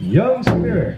Young Spirit.